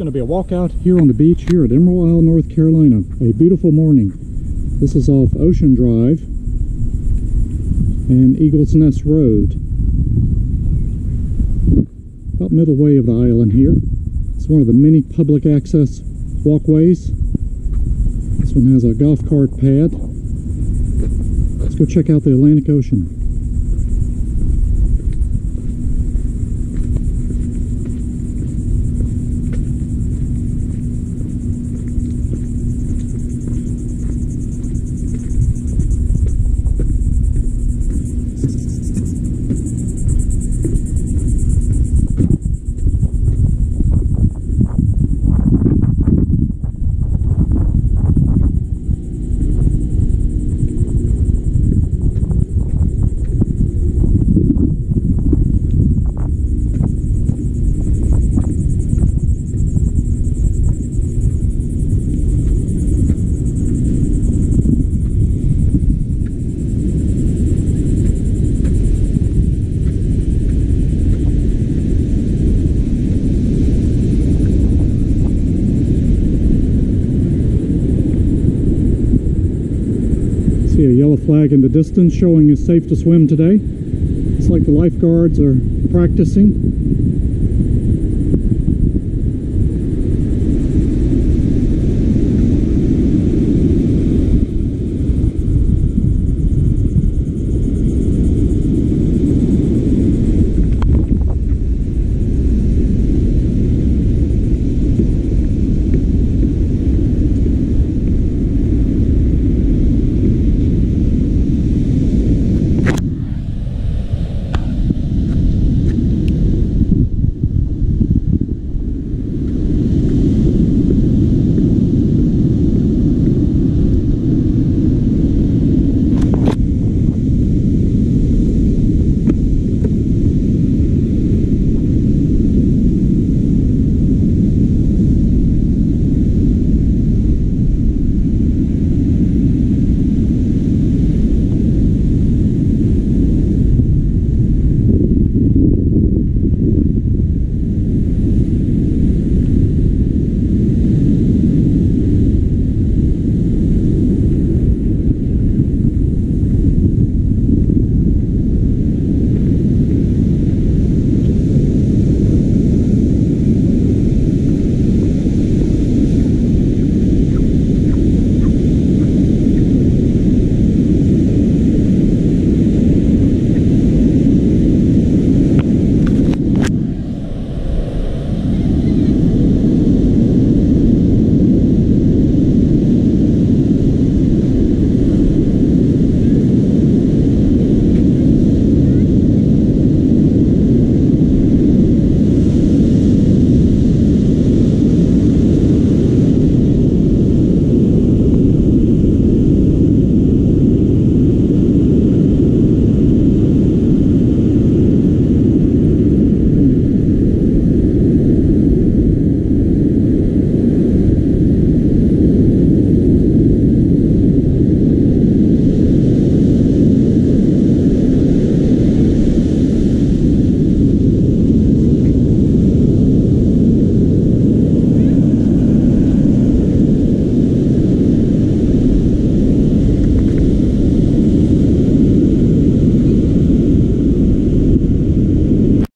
going to be a walkout here on the beach here at Emerald Isle, North Carolina. A beautiful morning. This is off Ocean Drive and Eagles Nest Road. About middle way of the island here. It's one of the many public access walkways. This one has a golf cart pad. Let's go check out the Atlantic Ocean. See a yellow flag in the distance showing it's safe to swim today. It's like the lifeguards are practicing.